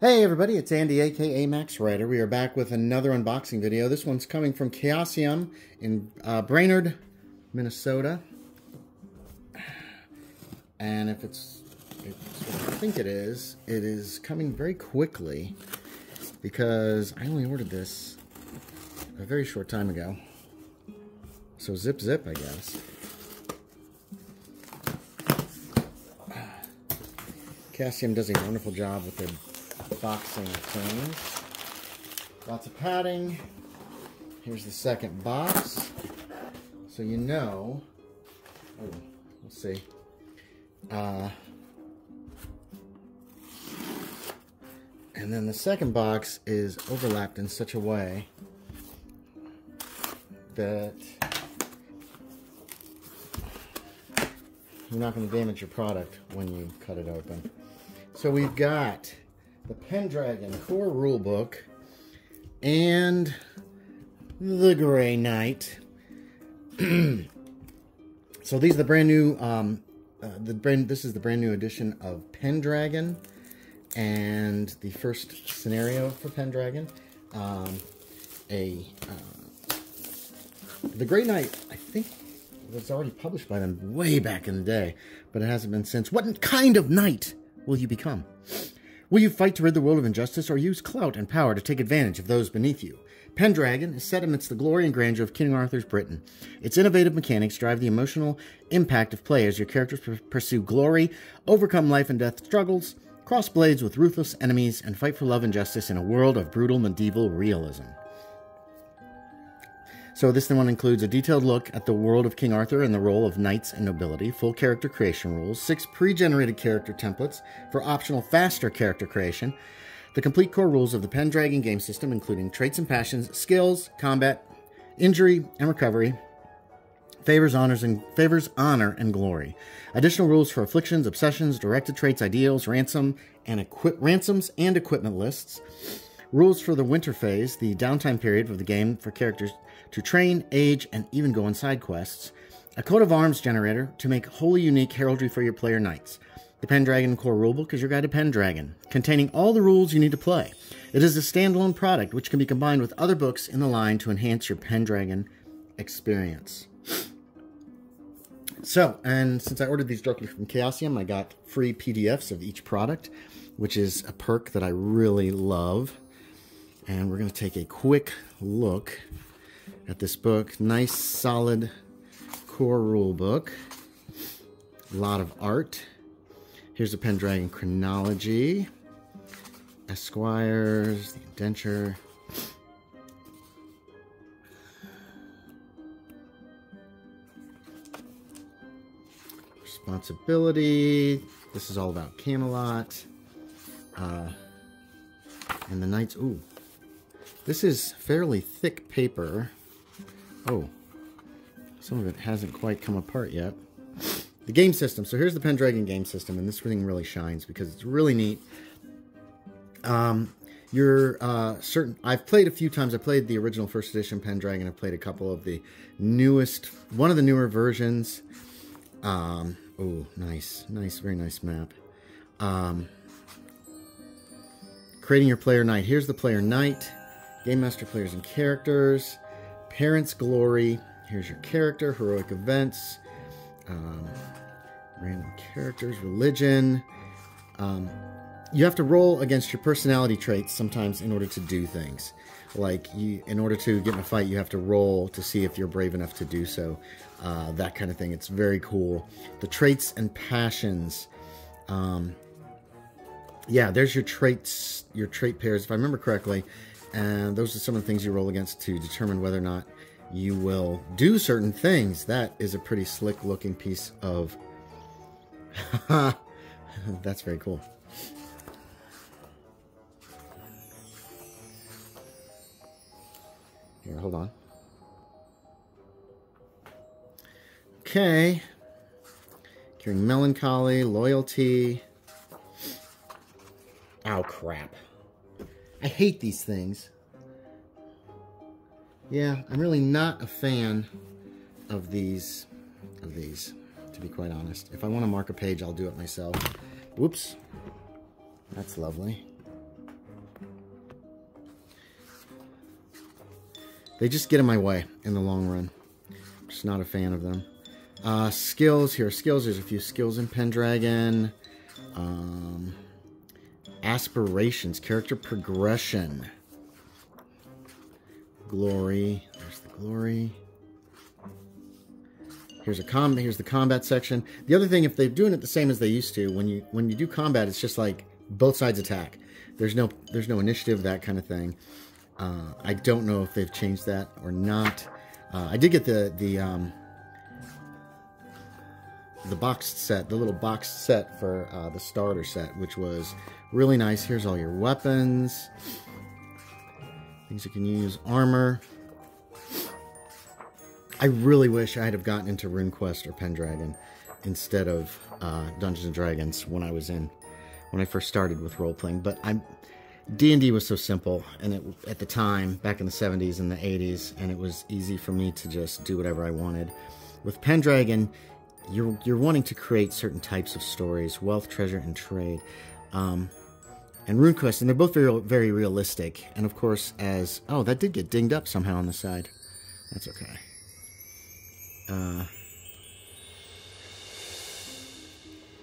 Hey everybody, it's Andy aka Max Writer. We are back with another unboxing video. This one's coming from Chaosium in uh, Brainerd, Minnesota. And if it's, it's I think it is, it is coming very quickly because I only ordered this a very short time ago. So zip zip, I guess. Chaosium does a wonderful job with their boxing things. Lots of padding. Here's the second box. So you know, oh, let's see. Uh, and then the second box is overlapped in such a way that you're not going to damage your product when you cut it open. So we've got the Pendragon Core Rulebook and the Grey Knight. so these are the brand new, um, uh, the brand. This is the brand new edition of Pendragon, and the first scenario for Pendragon. Um, a uh, the Grey Knight, I think, was already published by them way back in the day, but it hasn't been since. What kind of knight will you become? Will you fight to rid the world of injustice or use clout and power to take advantage of those beneath you? Pendragon is set amidst the glory and grandeur of King Arthur's Britain. Its innovative mechanics drive the emotional impact of play as your characters pursue glory, overcome life and death struggles, cross blades with ruthless enemies, and fight for love and justice in a world of brutal medieval realism. So this one includes a detailed look at the world of King Arthur and the role of knights and nobility, full character creation rules, six pre-generated character templates for optional faster character creation, the complete core rules of the Pendragon game system, including traits and passions, skills, combat, injury and recovery, favors, honors, and favors, honor, and glory. Additional rules for afflictions, obsessions, directed traits, ideals, ransom, and equip ransoms and equipment lists. Rules for the winter phase, the downtime period of the game for characters to train, age, and even go on side quests. A coat of arms generator to make wholly unique heraldry for your player knights. The Pendragon Core Rulebook is your guide to Pendragon, containing all the rules you need to play. It is a standalone product which can be combined with other books in the line to enhance your Pendragon experience. So, and since I ordered these directly from Chaosium, I got free PDFs of each product, which is a perk that I really love. And we're going to take a quick look at this book. Nice, solid core rule book. A lot of art. Here's the Pendragon chronology. Esquires, the indenture. Responsibility. This is all about Camelot. Uh, and the Knights. Ooh. This is fairly thick paper. Oh. Some of it hasn't quite come apart yet. The game system. So here's the Pendragon game system, and this thing really shines because it's really neat. Um, you're uh, certain. I've played a few times. I played the original first edition Pendragon. I've played a couple of the newest, one of the newer versions. Um, oh, nice, nice, very nice map. Um, creating your player knight. Here's the player knight. Game master players and characters. Parents glory. Here's your character. Heroic events um, random characters, religion. Um, you have to roll against your personality traits sometimes in order to do things. Like you, in order to get in a fight, you have to roll to see if you're brave enough to do so. Uh, that kind of thing. It's very cool. The traits and passions. Um, yeah, there's your traits, your trait pairs, if I remember correctly. And those are some of the things you roll against to determine whether or not you will do certain things. That is a pretty slick looking piece of... That's very cool. Here, hold on. Okay. Curing melancholy, loyalty. Oh, crap. I hate these things yeah, I'm really not a fan of these, of these, to be quite honest. If I want to mark a page, I'll do it myself. Whoops. That's lovely. They just get in my way in the long run. Just not a fan of them. Uh, skills, here skills. There's a few skills in Pendragon. Um, aspirations, character progression. Glory, there's the glory. Here's a com. Here's the combat section. The other thing, if they're doing it the same as they used to, when you when you do combat, it's just like both sides attack. There's no there's no initiative, that kind of thing. Uh, I don't know if they've changed that or not. Uh, I did get the the um, the boxed set, the little boxed set for uh, the starter set, which was really nice. Here's all your weapons, things you can use, armor. I really wish I'd have gotten into RuneQuest or Pendragon instead of uh, Dungeons and Dragons when I was in when I first started with role playing. But I'm D&D was so simple and it, at the time back in the 70s and the 80s and it was easy for me to just do whatever I wanted. With Pendragon, you're you're wanting to create certain types of stories, wealth, treasure and trade. Um, and RuneQuest and they're both very very realistic. And of course as oh, that did get dinged up somehow on the side. That's okay. Uh,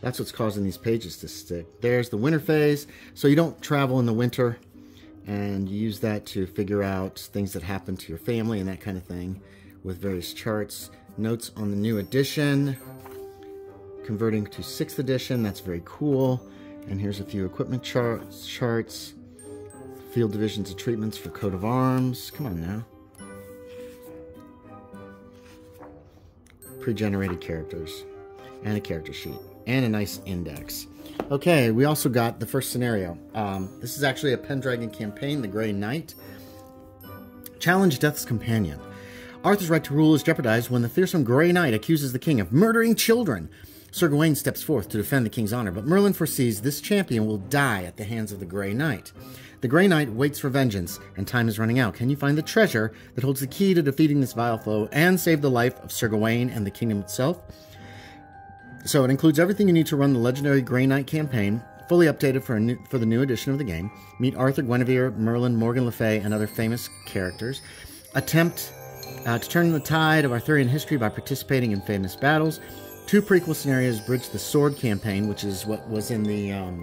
that's what's causing these pages to stick. There's the winter phase. So you don't travel in the winter and you use that to figure out things that happen to your family and that kind of thing with various charts. Notes on the new edition. Converting to 6th edition. That's very cool. And here's a few equipment charts. charts field divisions of treatments for coat of arms. Come on now. pre-generated characters and a character sheet and a nice index. Okay, we also got the first scenario. Um, this is actually a Pendragon campaign, the Grey Knight. Challenge Death's Companion. Arthur's right to rule is jeopardized when the fearsome Grey Knight accuses the king of murdering children. Sir Gawain steps forth to defend the king's honor, but Merlin foresees this champion will die at the hands of the Grey Knight. The Grey Knight waits for vengeance, and time is running out. Can you find the treasure that holds the key to defeating this vile foe and save the life of Sir Gawain and the kingdom itself? So it includes everything you need to run the legendary Grey Knight campaign, fully updated for, new, for the new edition of the game. Meet Arthur, Guinevere, Merlin, Morgan Le Fay, and other famous characters. Attempt uh, to turn the tide of Arthurian history by participating in famous battles. Two prequel scenarios bridge the Sword campaign, which is what was in the um,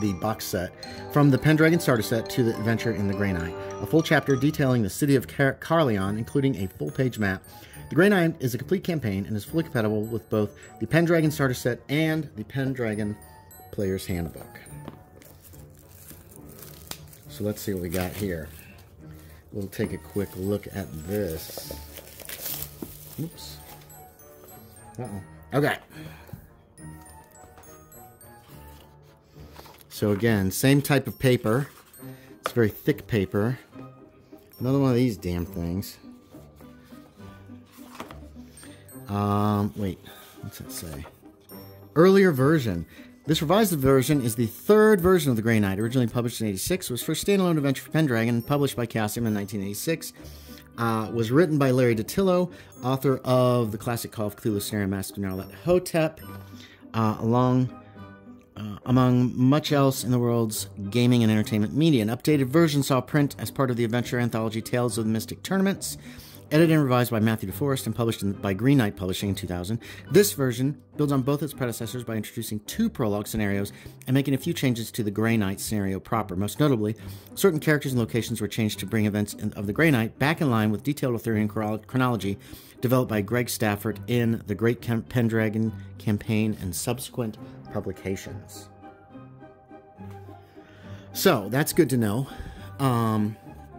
the box set, from the Pendragon starter set to the adventure in the Grey Knight. A full chapter detailing the city of Car- Caerleon, including a full page map. The Grey Knight is a complete campaign and is fully compatible with both the Pendragon starter set and the Pendragon Player's Handbook. So let's see what we got here. We'll take a quick look at this. Oops. Uh-oh. Okay. So again, same type of paper. It's very thick paper. Another one of these damn things. Um, wait, what's it say? Earlier version. This revised version is the third version of The Grey Knight, originally published in 86. It was first standalone adventure for Pendragon, published by Chaosium in 1986. Uh, was written by Larry DiTillio, author of the classic Call of Cthulhu scenario Master Hotep, uh, along uh, among much else in the world's gaming and entertainment media. An updated version saw print as part of the adventure anthology Tales of the Mystic Tournaments, edited and revised by Matthew DeForest and published in, by Green Knight Publishing in 2000. This version builds on both its predecessors by introducing two prologue scenarios and making a few changes to the Grey Knight scenario proper. Most notably, certain characters and locations were changed to bring events of the Grey Knight back in line with detailed Arthurian chronology developed by Greg Stafford in the Great Pendragon campaign and subsequent publications. So that's good to know. Um,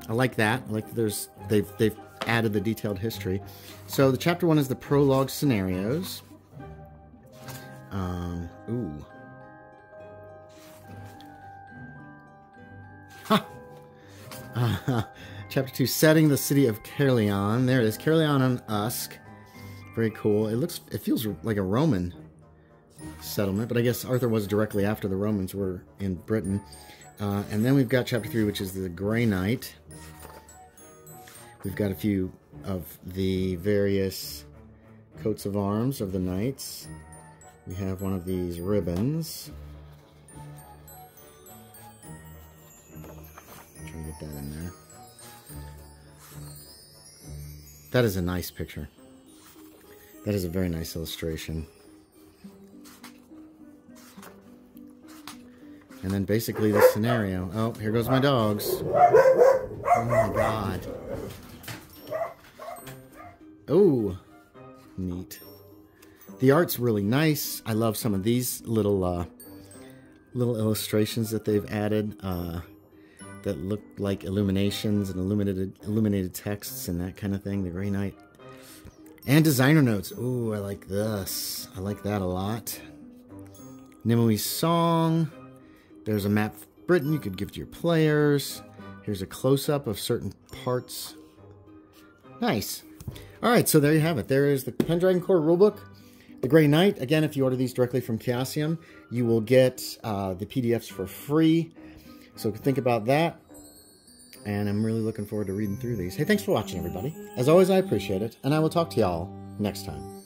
I like that. I like that there's they've they've added the detailed history. So the chapter one is the prologue scenarios. Um, ooh. Ha! Uh, chapter two, setting the city of Caerleon. There it is, Caerleon on Usk. Very cool. It looks, it feels like a Roman settlement, but I guess Arthur was directly after the Romans were in Britain. Uh, and then we've got chapter three, which is the Grey Knight. We've got a few of the various coats of arms of the knights. We have one of these ribbons. Try to get that in there. That is a nice picture. That is a very nice illustration. And then basically the scenario. Oh, here goes my dogs. Oh my god. Oh, neat. The art's really nice. I love some of these little uh, little illustrations that they've added uh, that look like illuminations and illuminated illuminated texts and that kind of thing. They're very nice. And designer notes. Oh, I like this. I like that a lot. Nimue's song. There's a map of Britain you could give to your players. Here's a close-up of certain parts. Nice. All right, so there you have it. There is the Pendragon Core rulebook. The Grey Knight, again, if you order these directly from Chaosium, you will get uh, the PDFs for free. So think about that. And I'm really looking forward to reading through these. Hey, thanks for watching, everybody. As always, I appreciate it. And I will talk to y'all next time.